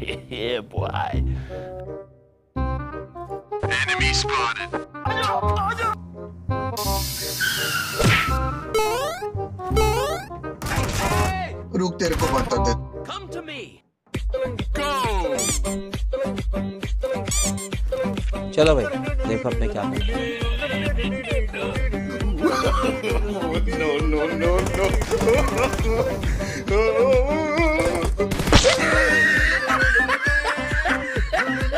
yeah, boy. Enemy spotted. रुक तेरे को बता दे Come to me. Go. चलो भाई देखो अपने क्या करना no no no no